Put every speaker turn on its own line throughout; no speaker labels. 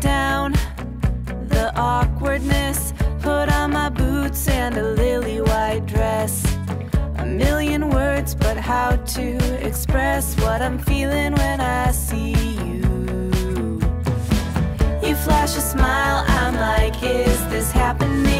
down the awkwardness. Put on my boots and a lily white dress. A million words, but how to express what I'm feeling when I see you. You flash a smile, I'm like, is this happening?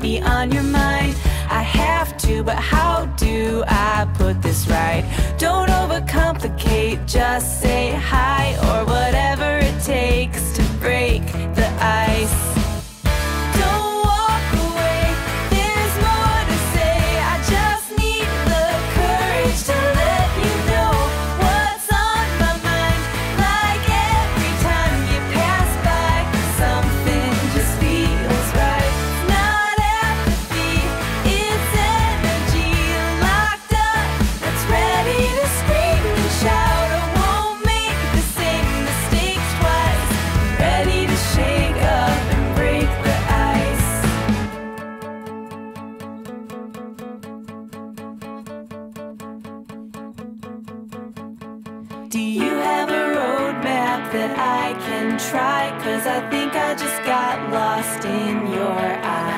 be on your mind I have to, but how do I put this right? Don't overcomplicate, just say hi or whatever it takes Do you have a roadmap that I can try? Cause I think I just got lost in your eyes.